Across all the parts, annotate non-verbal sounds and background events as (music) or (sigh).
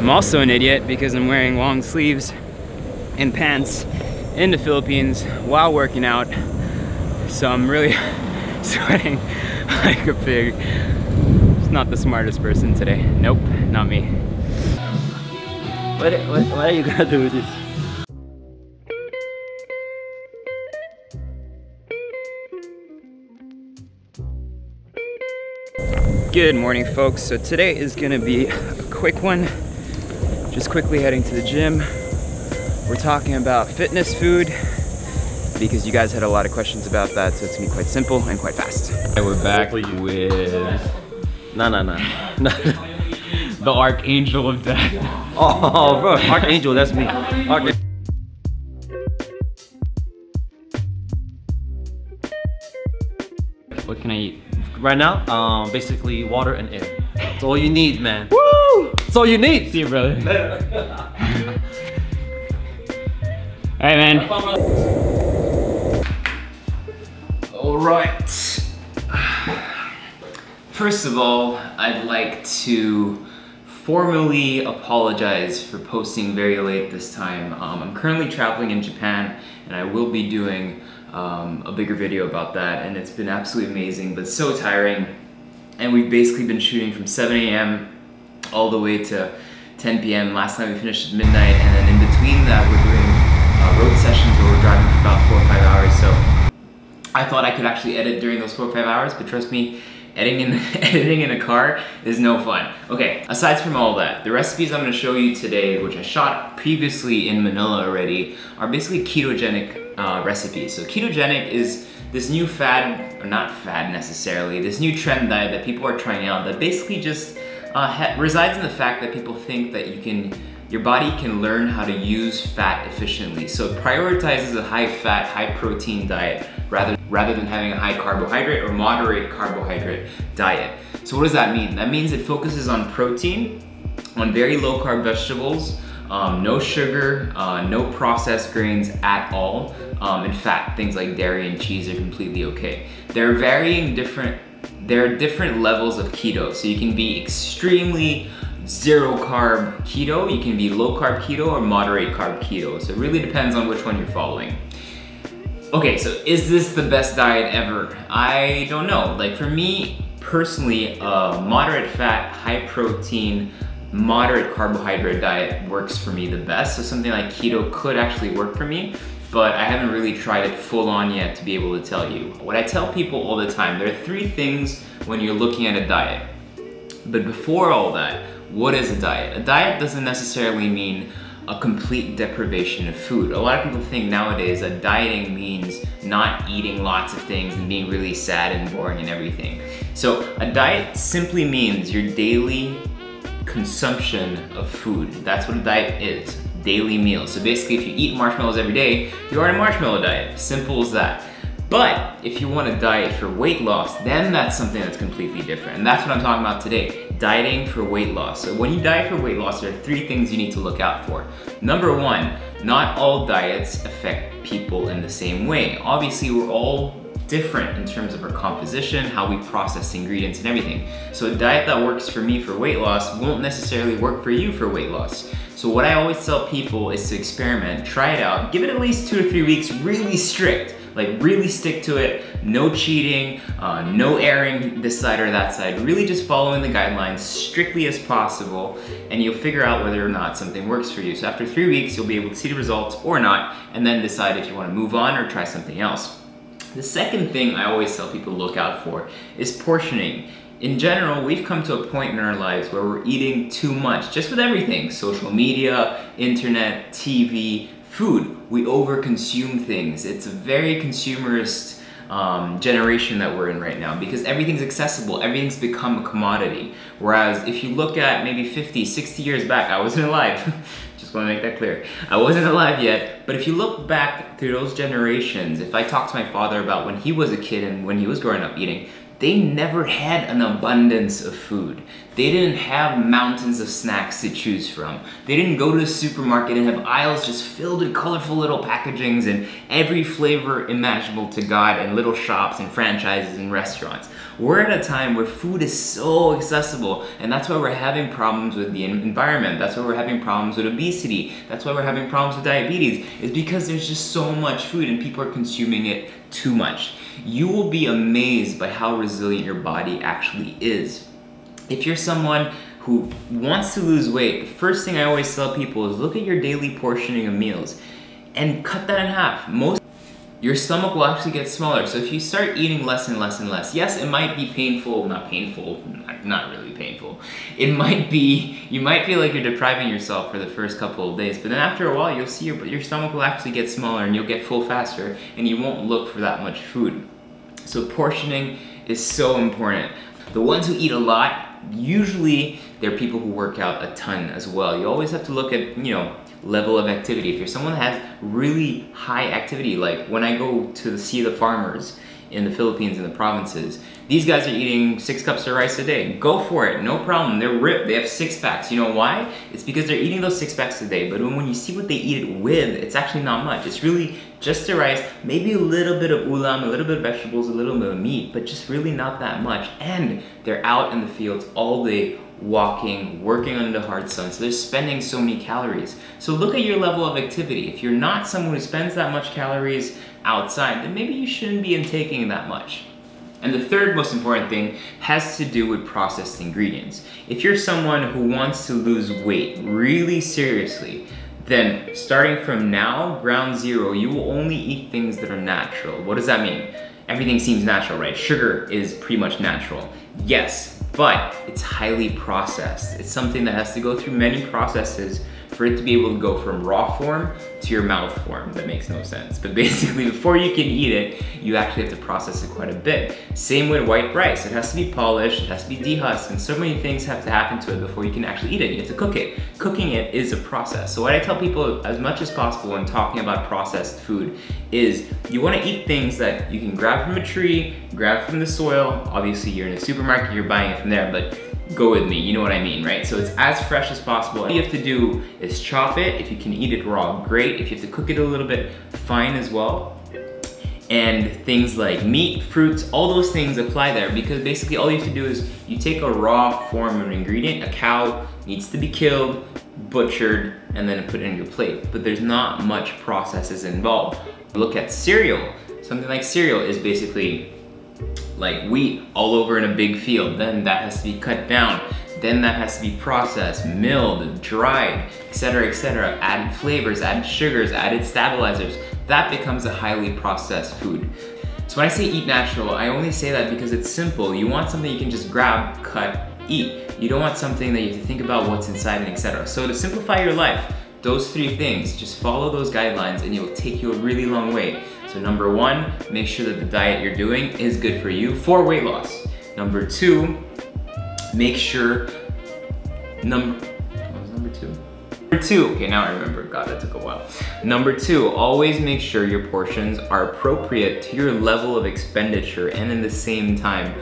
I'm also an idiot because I'm wearing long sleeves and pants in the Philippines while working out. So I'm really (laughs) sweating like a pig. It's not the smartest person today. Nope, not me. What, what, what are you gonna do with this? Good morning folks. So today is gonna be a quick one. Just quickly heading to the gym. We're talking about fitness food because you guys had a lot of questions about that, so it's gonna be quite simple and quite fast. And we're back with No, no, (laughs) no. the Archangel of Death. Oh, bro, Archangel, that's me. Arch what can I eat? Right now, um, basically water and air. That's all you need, man. Woo! That's all you need. See you, brother. (laughs) all right, man. All right. First of all, I'd like to formally apologize for posting very late this time. Um, I'm currently traveling in Japan and I will be doing um, a bigger video about that and it's been absolutely amazing but so tiring and we've basically been shooting from 7 a.m. all the way to 10 p.m. Last night we finished at midnight and then in between that we're doing uh, road sessions where we're driving for about four or five hours so I thought I could actually edit during those four or five hours but trust me editing in, (laughs) editing in a car is no fun. Okay, aside from all that, the recipes I'm gonna show you today, which I shot previously in Manila already, are basically ketogenic uh, recipes. So ketogenic is this new fad, or not fad necessarily, this new trend diet that people are trying out that basically just uh, resides in the fact that people think that you can your body can learn how to use fat efficiently. So it prioritizes a high fat, high protein diet rather, rather than having a high carbohydrate or moderate carbohydrate diet. So what does that mean? That means it focuses on protein, on very low carb vegetables, um, no sugar, uh, no processed grains at all. Um, in fact, things like dairy and cheese are completely okay. There are varying different, there are different levels of keto. So you can be extremely zero carb keto, you can be low carb keto or moderate carb keto. So it really depends on which one you're following. Okay, so is this the best diet ever? I don't know. Like for me, personally, a moderate fat, high protein, moderate carbohydrate diet works for me the best. So something like keto could actually work for me, but I haven't really tried it full on yet to be able to tell you. What I tell people all the time, there are three things when you're looking at a diet. But before all that, what is a diet? A diet doesn't necessarily mean a complete deprivation of food. A lot of people think nowadays that dieting means not eating lots of things and being really sad and boring and everything. So a diet simply means your daily consumption of food. That's what a diet is, daily meals. So basically if you eat marshmallows every day, you are on a marshmallow diet, simple as that. But if you want to diet for weight loss, then that's something that's completely different. And that's what I'm talking about today, dieting for weight loss. So when you diet for weight loss, there are three things you need to look out for. Number one, not all diets affect people in the same way. Obviously, we're all different in terms of our composition, how we process ingredients and everything. So a diet that works for me for weight loss won't necessarily work for you for weight loss. So what I always tell people is to experiment, try it out, give it at least two to three weeks really strict. Like really stick to it, no cheating, uh, no airing this side or that side, really just following the guidelines strictly as possible and you'll figure out whether or not something works for you. So after three weeks, you'll be able to see the results or not and then decide if you wanna move on or try something else. The second thing I always tell people to look out for is portioning. In general, we've come to a point in our lives where we're eating too much, just with everything. Social media, internet, TV, food. We overconsume things. It's a very consumerist um, generation that we're in right now because everything's accessible, everything's become a commodity. Whereas if you look at maybe 50, 60 years back, I wasn't alive. (laughs) Just want to make that clear. I wasn't alive yet, but if you look back through those generations, if I talk to my father about when he was a kid and when he was growing up eating, they never had an abundance of food. They didn't have mountains of snacks to choose from. They didn't go to the supermarket and have aisles just filled with colorful little packagings and every flavor imaginable to God and little shops and franchises and restaurants. We're at a time where food is so accessible and that's why we're having problems with the environment. That's why we're having problems with obesity. That's why we're having problems with diabetes is because there's just so much food and people are consuming it too much. You will be amazed by how resilient your body actually is. If you're someone who wants to lose weight, the first thing I always tell people is look at your daily portioning of meals and cut that in half. Most your stomach will actually get smaller. So if you start eating less and less and less, yes, it might be painful, not painful, not really painful. It (laughs) might be, you might feel like you're depriving yourself for the first couple of days, but then after a while, you'll see your, your stomach will actually get smaller and you'll get full faster and you won't look for that much food. So portioning is so important. The ones who eat a lot, usually they're people who work out a ton as well. You always have to look at, you know, level of activity. If you're someone that has really high activity, like when I go to see the farmers in the Philippines and the provinces, these guys are eating six cups of rice a day. Go for it, no problem. They're ripped, they have six packs. You know why? It's because they're eating those six packs a day, but when you see what they eat it with, it's actually not much. It's really just the rice, maybe a little bit of ulam, a little bit of vegetables, a little bit of meat, but just really not that much. And they're out in the fields all day walking, working under the hard sun. So they're spending so many calories. So look at your level of activity. If you're not someone who spends that much calories outside, then maybe you shouldn't be intaking that much. And the third most important thing has to do with processed ingredients. If you're someone who wants to lose weight really seriously, then starting from now, ground zero, you will only eat things that are natural. What does that mean? Everything seems natural, right? Sugar is pretty much natural. Yes, but it's highly processed. It's something that has to go through many processes for it to be able to go from raw form to your mouth form. That makes no sense. But (laughs) basically, before you can eat it, you actually have to process it quite a bit. Same with white rice. It has to be polished, it has to be dehusked, and so many things have to happen to it before you can actually eat it. You have to cook it. Cooking it is a process. So what I tell people as much as possible when talking about processed food is you wanna eat things that you can grab from a tree, grab from the soil. Obviously, you're in a supermarket, you're buying it from there, but go with me, you know what I mean, right? So it's as fresh as possible. All you have to do is chop it. If you can eat it raw, great. If you have to cook it a little bit, fine as well. And things like meat, fruits, all those things apply there because basically all you have to do is you take a raw form of an ingredient, a cow needs to be killed, butchered, and then put it in your plate. But there's not much processes involved. Look at cereal. Something like cereal is basically like wheat all over in a big field. Then that has to be cut down. Then that has to be processed, milled, dried, etc., etc. Added flavors, added sugars, added stabilizers. That becomes a highly processed food. So when I say eat natural, I only say that because it's simple. You want something you can just grab, cut, eat. You don't want something that you have to think about what's inside and etc. So to simplify your life, those three things, just follow those guidelines and it will take you a really long way. So number one, make sure that the diet you're doing is good for you for weight loss. Number two, make sure, number, what was number two? Number two, okay now I remember, God that took a while. Number two, always make sure your portions are appropriate to your level of expenditure and in the same time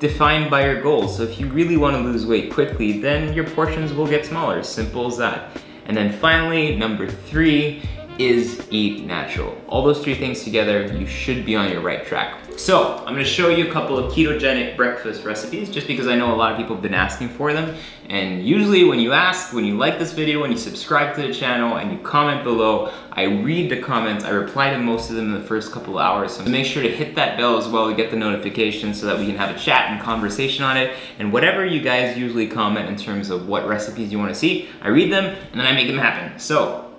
defined by your goals. So if you really wanna lose weight quickly, then your portions will get smaller, simple as that. And then finally, number three, is eat natural. All those three things together, you should be on your right track. So, I'm gonna show you a couple of ketogenic breakfast recipes just because I know a lot of people have been asking for them. And usually when you ask, when you like this video, when you subscribe to the channel and you comment below, I read the comments, I reply to most of them in the first couple of hours. So make sure to hit that bell as well to get the notifications so that we can have a chat and conversation on it. And whatever you guys usually comment in terms of what recipes you wanna see, I read them and then I make them happen. So,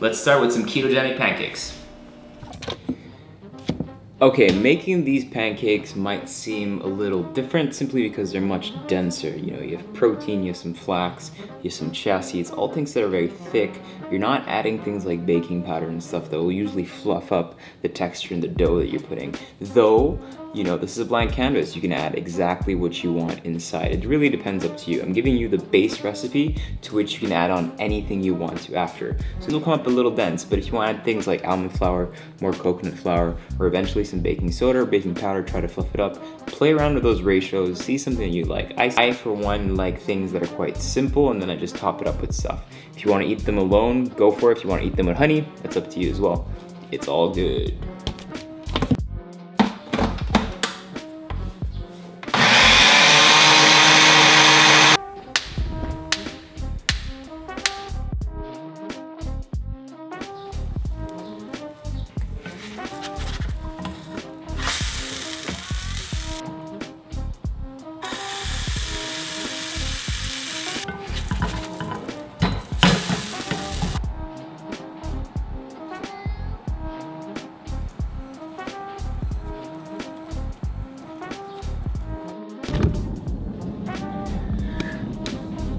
Let's start with some ketogenic pancakes. Okay, making these pancakes might seem a little different simply because they're much denser. You know, you have protein, you have some flax, you have some chia seeds, all things that are very thick. You're not adding things like baking powder and stuff that will usually fluff up the texture in the dough that you're putting. Though, you know, this is a blank canvas. You can add exactly what you want inside. It really depends up to you. I'm giving you the base recipe to which you can add on anything you want to after. So it'll come up a little dense, but if you want to add things like almond flour, more coconut flour, or eventually some baking soda or baking powder, try to fluff it up. Play around with those ratios, see something you like. I, I for one, like things that are quite simple and then I just top it up with stuff. If you want to eat them alone, go for it. If you want to eat them with honey, that's up to you as well. It's all good.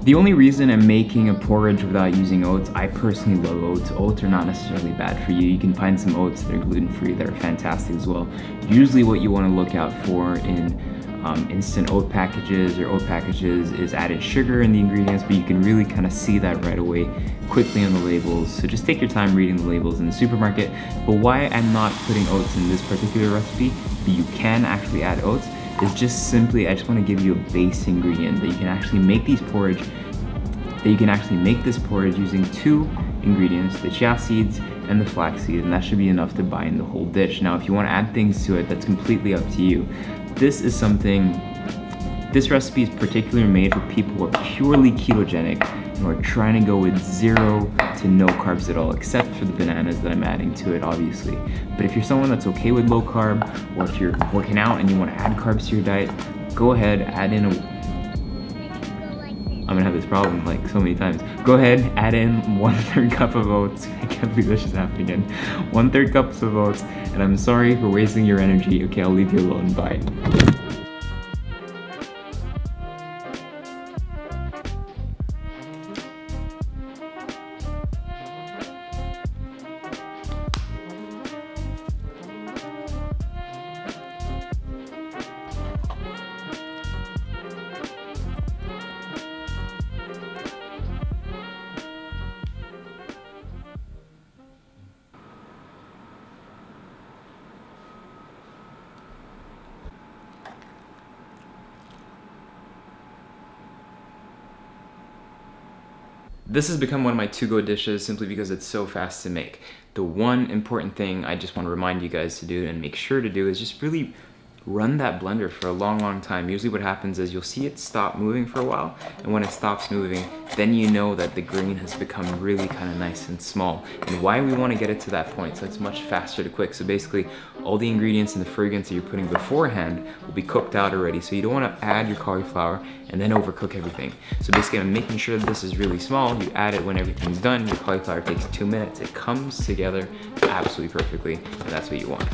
The only reason I'm making a porridge without using oats, I personally love oats. Oats are not necessarily bad for you. You can find some oats that are gluten-free that are fantastic as well. Usually what you want to look out for in um, instant oat packages or oat packages is added sugar in the ingredients, but you can really kind of see that right away quickly on the labels. So just take your time reading the labels in the supermarket. But why I'm not putting oats in this particular recipe, but you can actually add oats, is just simply, I just wanna give you a base ingredient that you can actually make these porridge, that you can actually make this porridge using two ingredients, the chia seeds and the flax seed, and that should be enough to bind the whole dish. Now, if you wanna add things to it, that's completely up to you. This is something, this recipe is particularly made for people who are purely ketogenic and are trying to go with zero to no carbs at all, except for the bananas that I'm adding to it, obviously. But if you're someone that's okay with low carb, or if you're working out and you wanna add carbs to your diet, go ahead, add in a I'm gonna have this problem like so many times. Go ahead, add in one third (laughs) cup of oats. I can't believe this is happening again. One third cups of oats, and I'm sorry for wasting your energy. Okay, I'll leave you alone. Bye. This has become one of my to-go dishes simply because it's so fast to make. The one important thing I just want to remind you guys to do and make sure to do is just really run that blender for a long, long time. Usually what happens is you'll see it stop moving for a while, and when it stops moving, then you know that the grain has become really kind of nice and small. And why we want to get it to that point, so it's much faster to quick. So basically, all the ingredients and the fragrance that you're putting beforehand will be cooked out already. So you don't want to add your cauliflower and then overcook everything. So basically, I'm making sure that this is really small. You add it when everything's done. Your cauliflower takes two minutes. It comes together absolutely perfectly, and that's what you want.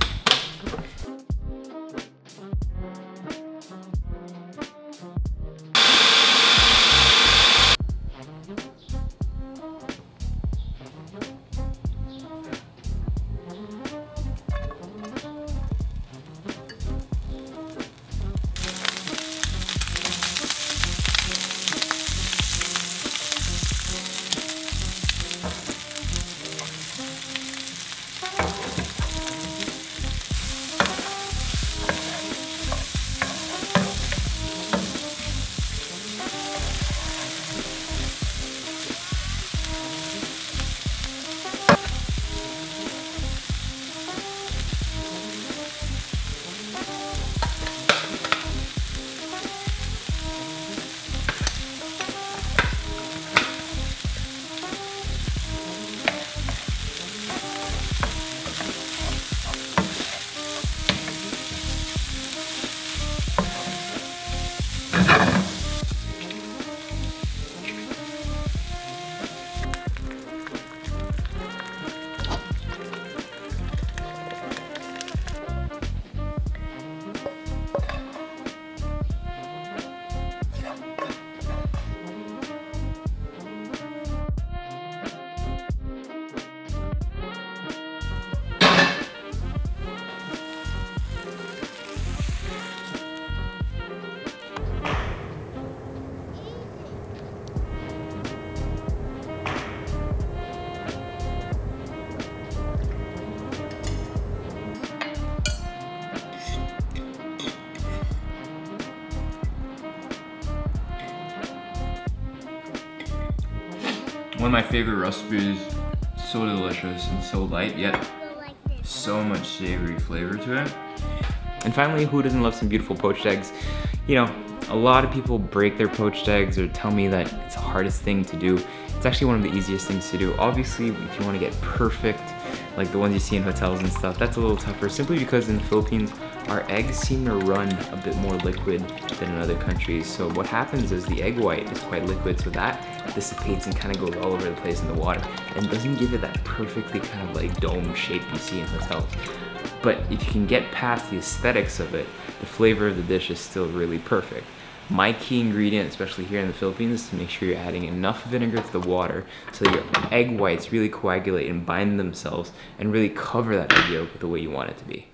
One of my favorite recipes, so delicious and so light, yet so much savory flavor to it. And finally, who doesn't love some beautiful poached eggs? You know, a lot of people break their poached eggs or tell me that it's the hardest thing to do. It's actually one of the easiest things to do. Obviously, if you want to get perfect, like the ones you see in hotels and stuff, that's a little tougher simply because in the Philippines, our eggs seem to run a bit more liquid than in other countries. So what happens is the egg white is quite liquid, so that dissipates and kind of goes all over the place in the water and doesn't give it that perfectly kind of like dome shape you see in hotels. But if you can get past the aesthetics of it, the flavor of the dish is still really perfect. My key ingredient, especially here in the Philippines, is to make sure you're adding enough vinegar to the water so your egg whites really coagulate and bind themselves and really cover that egg yolk the way you want it to be.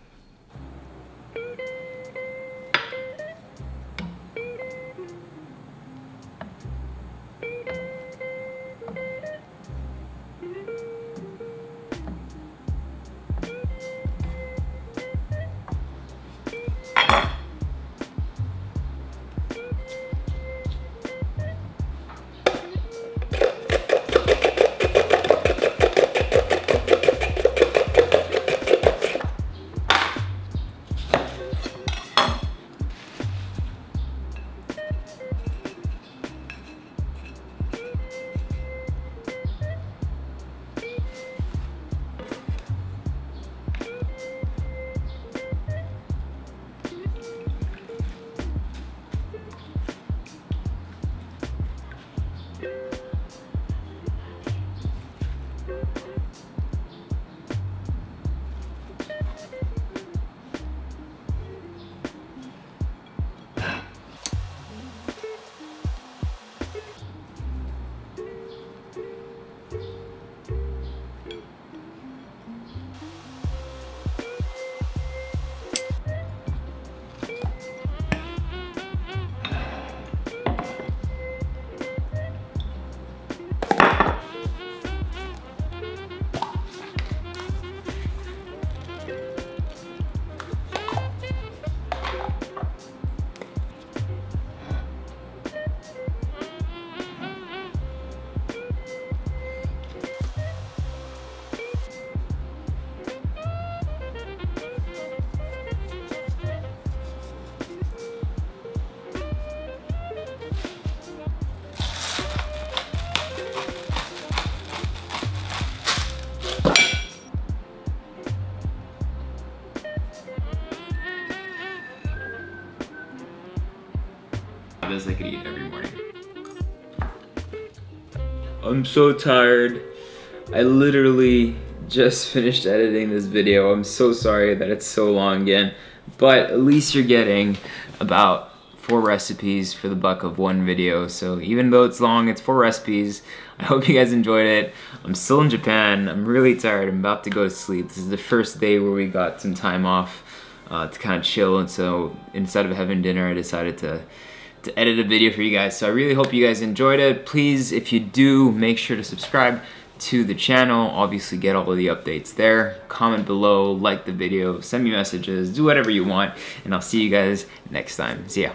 I'm so tired. I literally just finished editing this video. I'm so sorry that it's so long again, but at least you're getting about four recipes for the buck of one video. So even though it's long, it's four recipes. I hope you guys enjoyed it. I'm still in Japan. I'm really tired. I'm about to go to sleep. This is the first day where we got some time off uh, to kind of chill. And so instead of having dinner, I decided to to edit a video for you guys. So I really hope you guys enjoyed it. Please, if you do, make sure to subscribe to the channel. Obviously get all of the updates there. Comment below, like the video, send me messages, do whatever you want, and I'll see you guys next time. See ya.